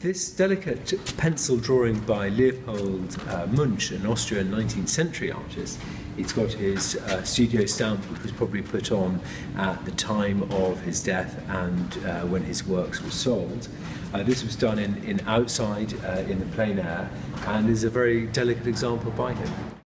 This delicate pencil drawing by Leopold uh, Munsch, an Austrian 19th century artist, it's got his uh, studio stamp, which was probably put on at the time of his death and uh, when his works were sold. Uh, this was done in, in outside, uh, in the plein air, and is a very delicate example by him.